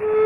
Mm.